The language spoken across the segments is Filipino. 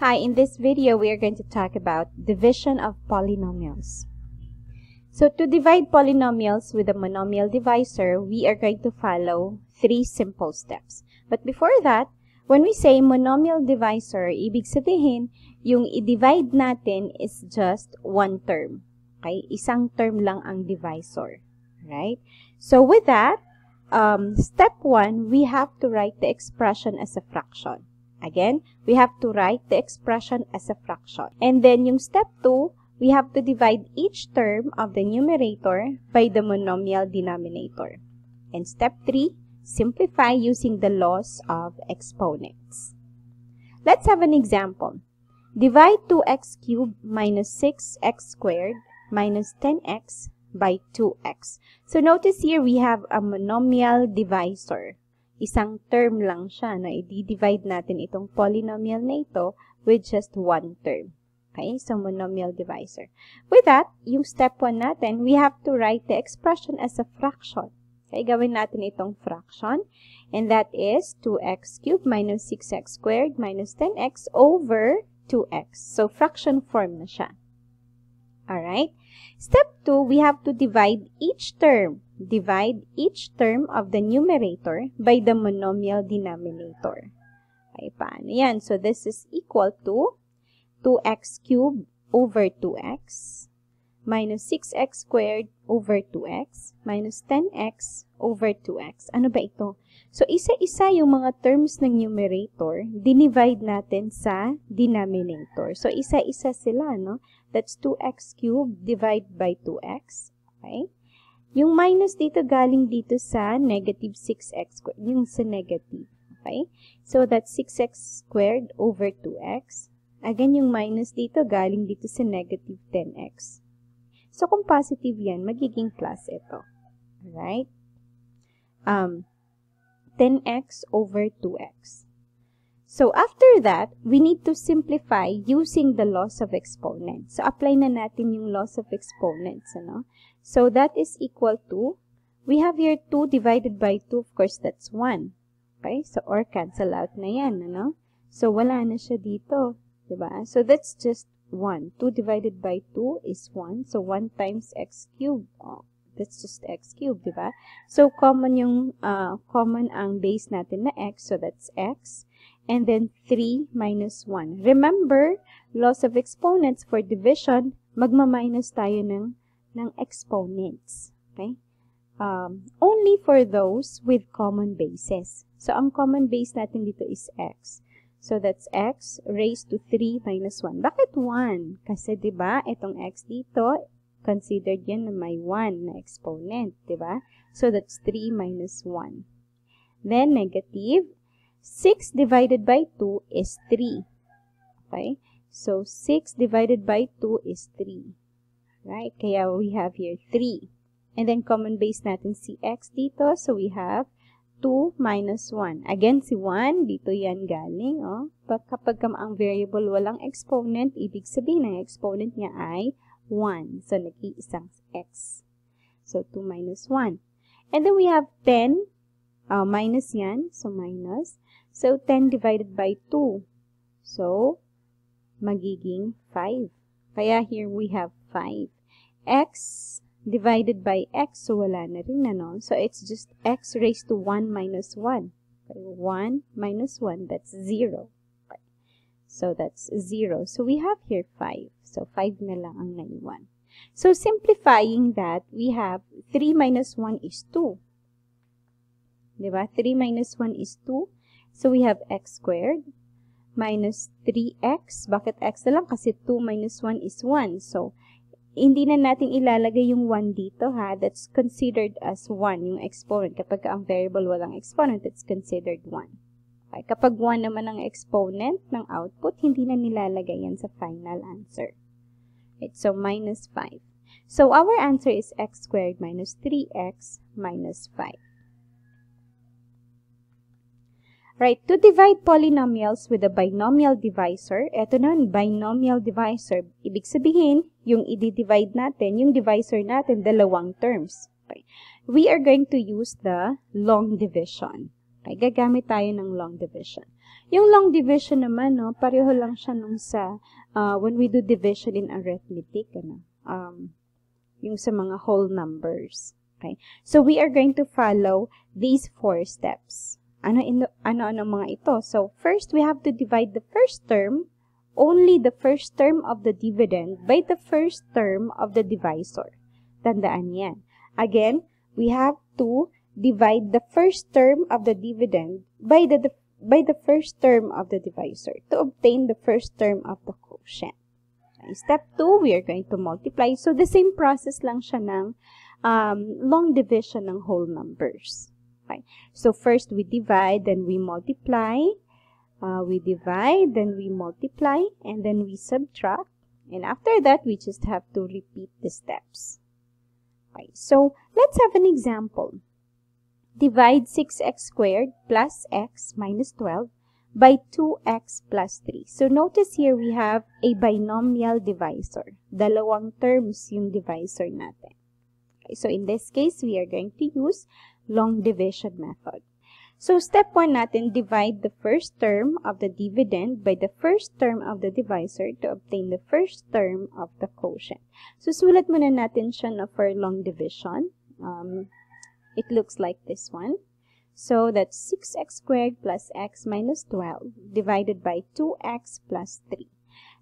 Hi, in this video we are going to talk about division of polynomials. So to divide polynomials with a monomial divisor, we are going to follow three simple steps. But before that, when we say monomial divisor, ibig sabihin, yung i-divide natin is just one term. Okay? Isang term lang ang divisor. Right? So with that, um, step one, we have to write the expression as a fraction. Again, we have to write the expression as a fraction. And then yung step 2, we have to divide each term of the numerator by the monomial denominator. And step 3, simplify using the laws of exponents. Let's have an example. Divide 2x cubed minus 6x squared minus 10x by 2x. So notice here we have a monomial divisor isang term lang siya. No? I-divide natin itong polynomial na ito with just one term. Okay? So, monomial divisor. With that, yung step 1 natin, we have to write the expression as a fraction. Okay? Gawin natin itong fraction. And that is 2x cubed minus 6x squared minus 10x over 2x. So, fraction form na siya. Alright? Step 2, we have to divide each term divide each term of the numerator by the monomial denominator. Okay, paano yan? So, this is equal to 2x cubed over 2x minus 6x squared over 2x minus 10x over 2x. Ano ba ito? So, isa-isa yung mga terms ng numerator, dinivide natin sa denominator. So, isa-isa sila, no? That's 2x cubed divided by 2x. Okay? Yung minus dito galing dito sa negative 6x squared. Yung sa negative. Okay? So, that's 6x squared over 2x. Again, yung minus dito galing dito sa negative 10x. So, kung positive yan, magiging plus ito. Alright? Um, 10x over 2x. So, after that, we need to simplify using the laws of exponents. So, apply na natin yung laws of exponents. Ano? So that is equal to, we have here 2 divided by 2, of course that's 1. Okay, so or cancel out na yan, ano? So wala na siya dito, diba? So that's just 1. 2 divided by 2 is 1. So 1 times x cubed. Oh, that's just x cubed, diba? So common yung, uh, common ang base natin na x, so that's x. And then 3 minus 1. Remember, laws of exponents for division, magma-minus tayo ng ng exponents. Okay? Um, only for those with common bases. So, ang common base natin dito is x. So, that's x raised to 3 minus 1. Bakit 1? Kasi, di ba, itong x dito, considered yan na may 1 na exponent, di ba? So, that's 3 minus 1. Then, negative. 6 divided by 2 is 3. Okay? So, 6 divided by 2 is 3. Right? Kaya we have here 3. And then common base natin si x dito. So we have 2 minus 1. Again, si 1, dito yan galing. Oh. But kapag ang variable walang exponent, ibig sabihin ng exponent niya ay 1. So, nag-iisang x. So, 2 minus 1. And then we have 10. Uh, minus yan. So, minus. So, 10 divided by 2. So, magiging 5. Kaya here we have 5. x divided by x, so wala na rin, ano? So, it's just x raised to 1 minus 1. Okay, 1 minus 1, that's 0. Okay. So, that's 0. So, we have here 5. So, 5 na lang ang naiwan. So, simplifying that, we have 3 minus 1 is 2. Diba? 3 minus 1 is 2. So, we have x squared minus 3x. Bakit x na lang? Kasi 2 minus 1 is 1. So, hindi na natin ilalagay yung 1 dito ha. That's considered as 1, yung exponent. Kapag ang variable walang exponent, it's considered 1. Okay. Kapag 1 naman ang exponent ng output, hindi na nilalagay yan sa final answer. Right, so, minus 5. So, our answer is x squared minus 3x minus 5. Right, to divide polynomials with a binomial divisor, eto na, binomial divisor. Ibig sabihin, yung i-divide natin, yung divisor natin, dalawang terms. Okay. We are going to use the long division. Okay, gagamit tayo ng long division. Yung long division naman, no, pareho lang siya nung sa uh, when we do division in arithmetic, ano, um, yung sa mga whole numbers. Okay? So, we are going to follow these four steps. Ano, ino, ano, ano mga ito? So, first, we have to divide the first term, only the first term of the dividend by the first term of the divisor. Tandaan yan. Again, we have to divide the first term of the dividend by the by the first term of the divisor to obtain the first term of the quotient. Okay, step 2, we are going to multiply. So, the same process lang siya ng um, long division ng whole numbers. So, first we divide, then we multiply. Uh, we divide, then we multiply, and then we subtract. And after that, we just have to repeat the steps. Okay. So, let's have an example divide 6x squared plus x minus 12 by 2x plus 3. So, notice here we have a binomial divisor. Dalawang terms yung divisor natin. Okay, so, in this case, we are going to use long division method. So, step 1 natin, divide the first term of the dividend by the first term of the divisor to obtain the first term of the quotient. So, sulat muna natin siya na for long division. Um, it looks like this one. So that's 6x squared plus x minus 12 divided by 2x plus 3.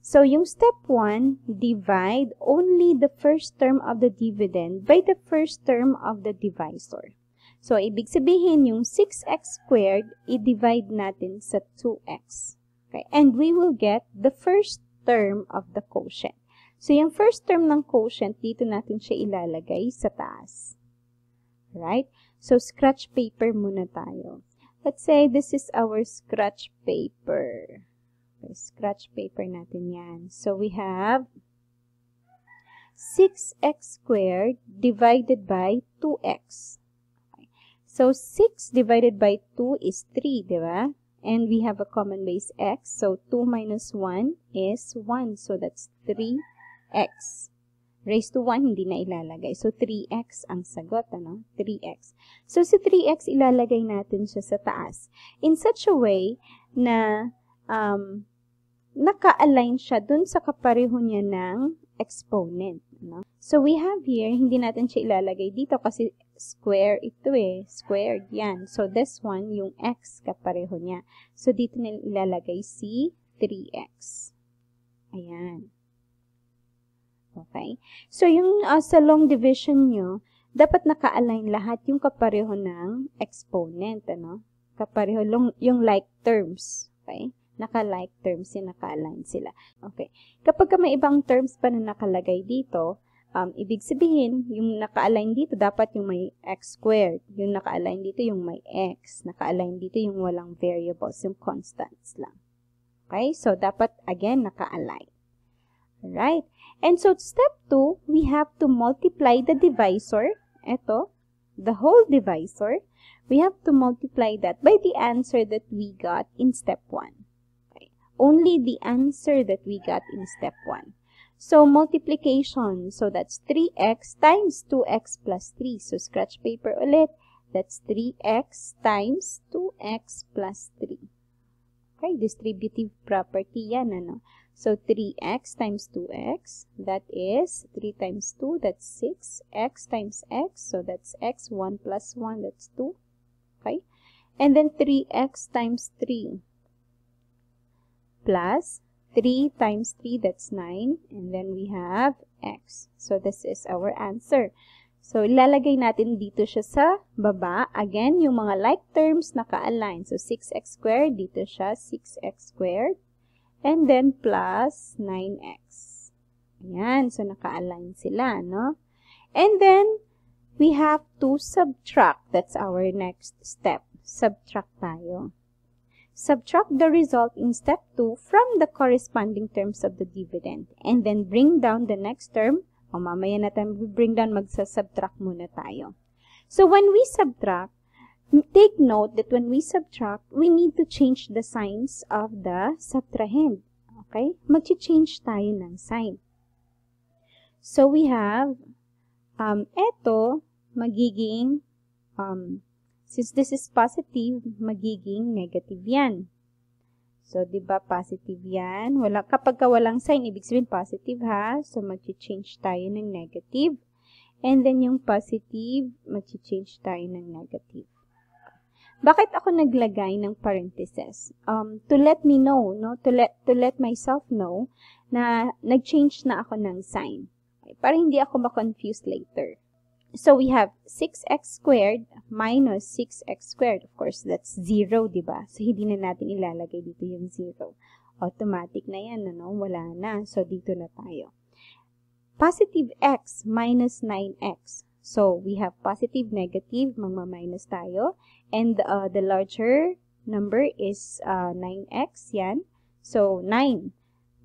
So yung step 1, divide only the first term of the dividend by the first term of the divisor. So ibig sabihin yung 6x squared, i-divide natin sa 2x. Okay? And we will get the first term of the quotient. So yung first term ng quotient, dito natin siya ilalagay sa taas. Right? So, scratch paper muna tayo. Let's say this is our scratch paper. Okay, scratch paper natin yan. So, we have 6x squared divided by 2x. So, 6 divided by 2 is 3, di ba? And we have a common base x. So, 2 minus 1 is 1. So, that's 3x raised to 1, hindi na ilalagay. So, 3x ang sagot, ano? 3x. So, si 3x, ilalagay natin siya sa taas. In such a way na um, naka-align siya dun sa kapareho niya ng exponent. No? So, we have here, hindi natin siya ilalagay dito kasi square ito eh. Squared yan. So, this one, yung x kapareho niya. So, dito na ilalagay si 3x. Ayan. Okay? So, yung uh, sa long division nyo, dapat naka-align lahat yung kapareho ng exponent, ano? Kapareho long, yung like terms. Okay? Naka-like terms yung naka-align sila. Okay. Kapag may ibang terms pa na nakalagay dito, um, ibig sabihin, yung naka-align dito, dapat yung may x squared. Yung naka-align dito, yung may x. Naka-align dito, yung walang variables, yung constants lang. Okay? So, dapat, again, naka-align. Alright? And so, step 2, we have to multiply the divisor. Ito, the whole divisor. We have to multiply that by the answer that we got in step 1. Okay. Only the answer that we got in step 1. So, multiplication. So, that's 3x times 2x plus 3. So, scratch paper ulit. That's 3x times 2x plus 3. Okay, distributive property yan, ano? So, 3x times 2x, that is 3 times 2, that's 6. x times x, so that's x. 1 plus 1, that's 2. Okay? And then 3x times 3 plus 3 times 3, that's 9. And then we have x. So, this is our answer. So, ilalagay natin dito siya sa baba. Again, yung mga like terms naka-align. So, 6x squared, dito siya, 6x squared and then plus 9x. Ayan, so naka-align sila, no? And then, we have to subtract. That's our next step. Subtract tayo. Subtract the result in step 2 from the corresponding terms of the dividend. And then bring down the next term. O mamaya na tayo bring down, magsa-subtract muna tayo. So when we subtract, Take note that when we subtract, we need to change the signs of the subtrahend. Okay? Mag-change tayo ng sign. So, we have, um, eto, magiging um, Since this is positive, magiging negative yan. So, di ba positive yan? Wala, kapag ka walang sign, ibig sabihin positive ha. So, mag-change tayo ng negative. And then, yung positive, mag-change tayo ng negative. Bakit ako naglagay ng parentheses? Um, to let me know, no? To let, to let myself know na nag-change na ako ng sign. Para hindi ako ma-confuse later. So, we have 6x squared minus 6x squared. Of course, that's 0, di ba? So, hindi na natin ilalagay dito yung 0. Automatic na yan, ano? Wala na. So, dito na tayo. Positive x minus 9x. So, we have positive, negative, magma-minus tayo. And uh, the larger number is uh, 9x, yan. So, 9.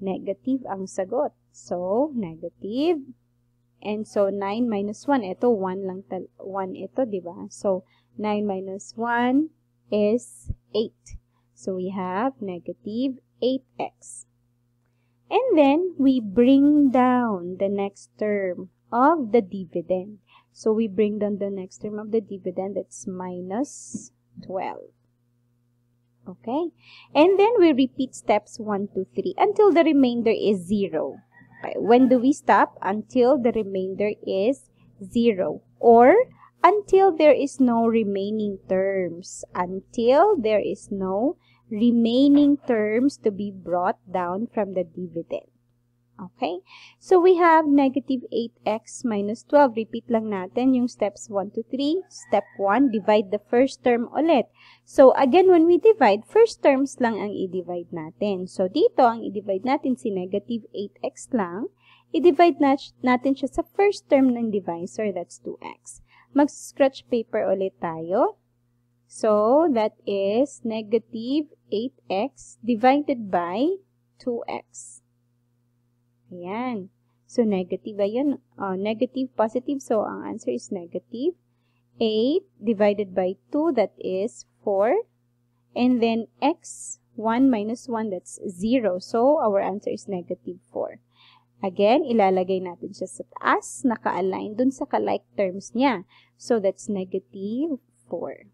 Negative ang sagot. So, negative And so, 9 minus 1, ito, 1 lang, 1 ito, di ba? So, 9 minus 1 is 8. So, we have negative 8x. And then, we bring down the next term of the dividend. So, we bring down the next term of the dividend, that's minus 12. Okay? And then, we repeat steps 1, 2, 3 until the remainder is 0. When do we stop? Until the remainder is 0 or until there is no remaining terms. Until there is no remaining terms to be brought down from the dividend. Okay? So, we have negative 8x minus 12. Repeat lang natin yung steps 1 to 3. Step 1, divide the first term ulit. So, again, when we divide, first terms lang ang i-divide natin. So, dito, ang i-divide natin si negative 8x lang. I-divide natin siya sa first term ng divisor, that's 2x. Mag-scratch paper ulit tayo. So, that is negative 8x divided by 2x. Ayan. So, negative ayan. Uh, negative, positive. So, ang answer is negative. 8 divided by 2, that is 4. And then, x, 1 minus 1, that's 0. So, our answer is negative 4. Again, ilalagay natin siya sa taas, naka-align dun sa ka-like terms niya. So, that's negative 4.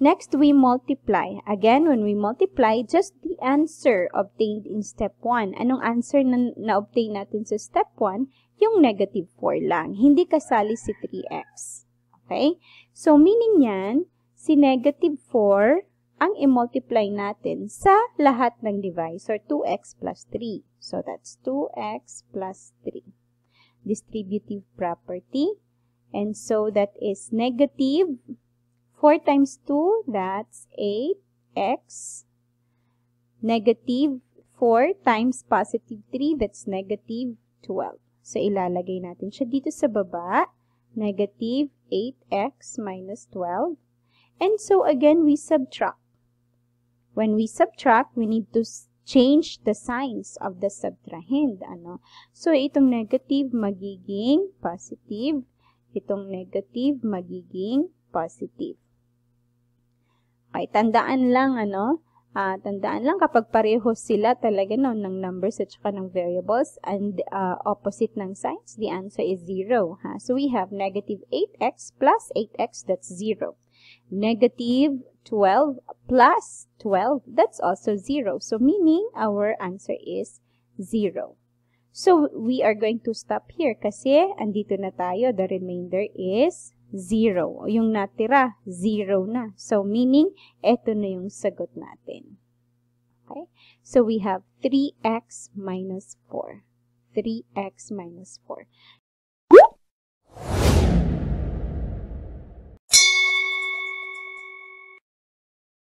Next, we multiply. Again, when we multiply, just the answer obtained in step 1. Anong answer na na-obtain natin sa step 1? Yung negative 4 lang. Hindi kasali si 3x. Okay? So, meaning yan, si negative 4 ang i-multiply natin sa lahat ng divisor, 2x plus 3. So, that's 2x plus 3. Distributive property. And so, that is negative 4 times 2, that's 8x. Negative 4 times positive 3, that's negative 12. So, ilalagay natin siya dito sa baba. Negative 8x minus 12. And so, again, we subtract. When we subtract, we need to change the signs of the subtrahend. Ano? So, itong negative magiging positive. Itong negative magiging positive. Okay, tandaan lang, ano, uh, tandaan lang kapag pareho sila talaga no, ng numbers at saka ng variables and uh, opposite ng signs, the answer is 0. Ha? So, we have negative 8x plus 8x, that's 0. Negative 12 plus 12, that's also 0. So, meaning our answer is 0. So, we are going to stop here kasi andito na tayo. The remainder is 0. Yung natira, 0 na. So, meaning, eto na yung sagot natin. Okay? So, we have 3x minus 4. 3x minus 4.